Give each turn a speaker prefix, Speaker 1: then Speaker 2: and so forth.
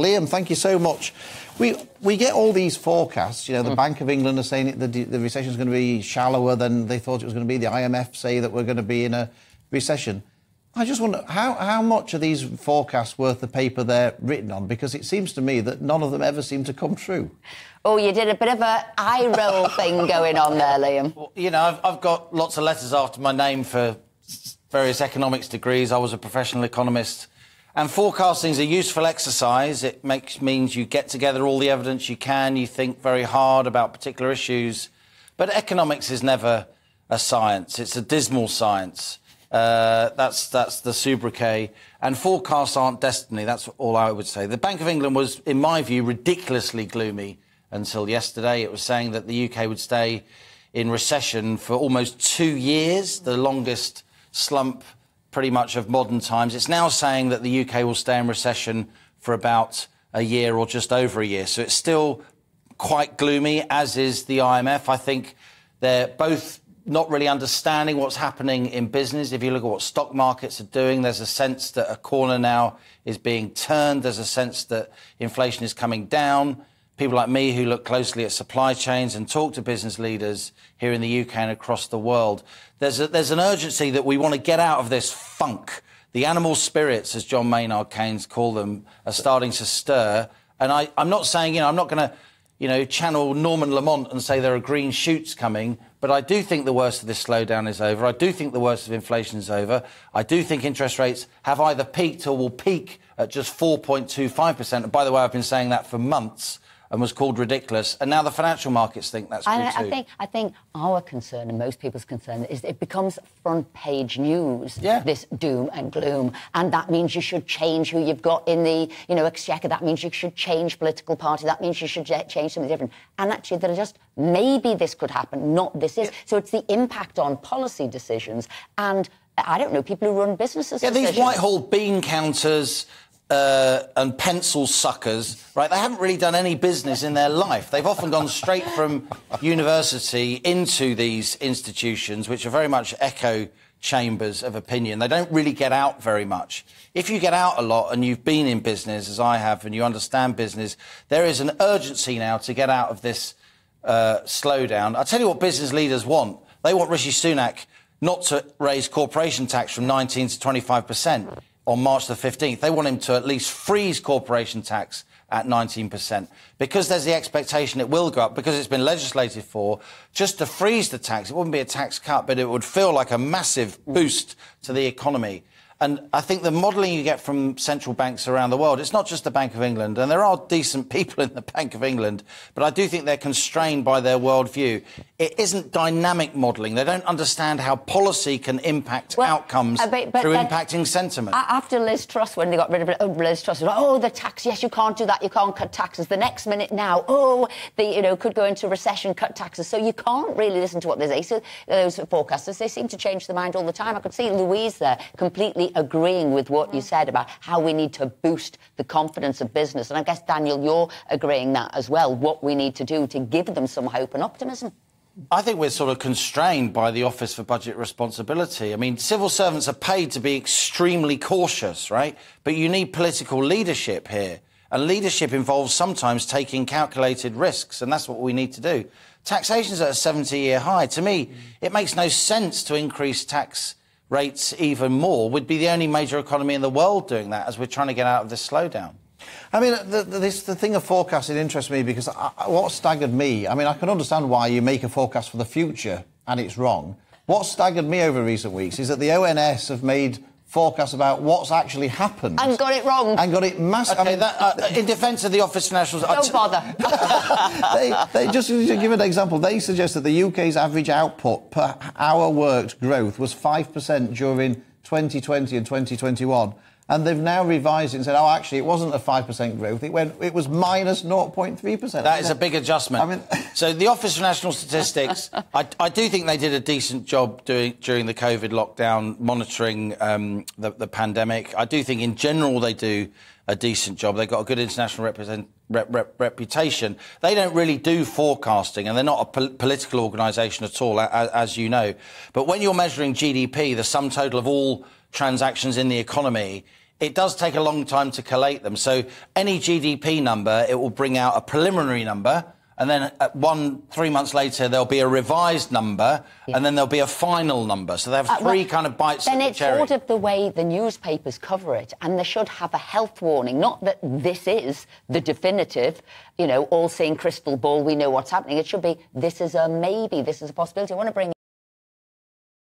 Speaker 1: Liam, thank you so much. We we get all these forecasts. You know, the mm. Bank of England are saying the the recession is going to be shallower than they thought it was going to be. The IMF say that we're going to be in a recession. I just wonder how how much are these forecasts worth the paper they're written on? Because it seems to me that none of them ever seem to come true.
Speaker 2: Oh, you did a bit of a eye roll thing going on there, Liam.
Speaker 3: Well, you know, I've, I've got lots of letters after my name for various economics degrees. I was a professional economist and forecasting is a useful exercise. It makes, means you get together all the evidence you can, you think very hard about particular issues. But economics is never a science, it's a dismal science. Uh, that's, that's the sobriquet. And forecasts aren't destiny, that's all I would say. The Bank of England was, in my view, ridiculously gloomy until yesterday. It was saying that the UK would stay in recession for almost two years, the longest slump pretty much of modern times. It's now saying that the UK will stay in recession for about a year or just over a year. So it's still quite gloomy, as is the IMF. I think they're both not really understanding what's happening in business. If you look at what stock markets are doing, there's a sense that a corner now is being turned. There's a sense that inflation is coming down. People like me who look closely at supply chains and talk to business leaders here in the UK and across the world, there's, a, there's an urgency that we want to get out of this funk. The animal spirits, as John Maynard Keynes called them, are starting to stir. And I, I'm not saying, you know, I'm not going to, you know, channel Norman Lamont and say there are green shoots coming, but I do think the worst of this slowdown is over. I do think the worst of inflation is over. I do think interest rates have either peaked or will peak at just 4.25%. And by the way, I've been saying that for months and was called ridiculous. And now the financial markets think that's
Speaker 2: I,
Speaker 3: true
Speaker 2: too. I think, I think our concern and most people's concern is it becomes front page news, yeah. this doom and gloom. And that means you should change who you've got in the, you know, exchequer. That means you should change political party. That means you should change something different. And actually, there are just maybe this could happen, not this is. Yeah. So it's the impact on policy decisions and I don't know, people who run businesses.
Speaker 3: Yeah, decisions. these Whitehall bean counters, uh, and pencil suckers, right? They haven't really done any business in their life. They've often gone straight from university into these institutions, which are very much echo chambers of opinion. They don't really get out very much. If you get out a lot and you've been in business, as I have, and you understand business, there is an urgency now to get out of this uh, slowdown. I'll tell you what business leaders want. They want Rishi Sunak not to raise corporation tax from 19 to 25 percent on March the 15th. They want him to at least freeze corporation tax at 19%. Because there's the expectation it will go up, because it's been legislated for, just to freeze the tax, it wouldn't be a tax cut, but it would feel like a massive boost to the economy. And I think the modelling you get from central banks around the world, it's not just the Bank of England, and there are decent people in the Bank of England, but I do think they're constrained by their worldview. It isn't dynamic modelling. They don't understand how policy can impact well, outcomes uh, but through impacting sentiment.
Speaker 2: After Liz Truss, when they got rid of it, oh, Liz Truss was like, oh, the tax, yes, you can't do that, you can't cut taxes. The next minute now, oh, they, you know, could go into recession, cut taxes. So you can't really listen to what they say. So those forecasters, they seem to change their mind all the time. I could see Louise there completely agreeing with what you said about how we need to boost the confidence of business. And I guess, Daniel, you're agreeing that as well, what we need to do to give them some hope and optimism.
Speaker 3: I think we're sort of constrained by the Office for Budget Responsibility. I mean, civil servants are paid to be extremely cautious, right? But you need political leadership here. And leadership involves sometimes taking calculated risks, and that's what we need to do. Taxation's at a 70 year high. To me, it makes no sense to increase tax rates even more. We'd be the only major economy in the world doing that as we're trying to get out of this slowdown.
Speaker 1: I mean, the, the, this, the thing of forecasting interests me because I, what staggered me, I mean, I can understand why you make a forecast for the future and it's wrong. What staggered me over recent weeks is that the ONS have made forecast about what's actually happened.
Speaker 2: And got it wrong.
Speaker 1: And got it massive.
Speaker 3: Okay, I mean, that, uh, in defence of the Office for National...
Speaker 2: Don't bother.
Speaker 1: they, they, just to give an example, they suggest that the UK's average output per hour worked growth was 5% during 2020 and 2021 and they've now revised it and said, oh, actually, it wasn't a 5% growth. It went, it was minus 0.3%.
Speaker 3: That is a big adjustment. I mean... so the Office for National Statistics, I, I, do think they did a decent job doing, during the COVID lockdown, monitoring um, the, the, pandemic. I do think, in general, they do a decent job. They've got a good international represent, rep, rep, reputation. They don't really do forecasting, and they're not a pol political organisation at all, as, as you know. But when you're measuring GDP, the sum total of all transactions in the economy, it does take a long time to collate them. So any GDP number, it will bring out a preliminary number. And then at one, three months later, there'll be a revised number, yeah. and then there'll be a final number. So they have uh, three well, kind of bites.
Speaker 2: Then
Speaker 3: the
Speaker 2: it's
Speaker 3: cherry.
Speaker 2: sort of the way the newspapers cover it, and they should have a health warning. Not that this is the definitive, you know, all-seeing crystal ball. We know what's happening. It should be this is a maybe, this is a possibility. I want to bring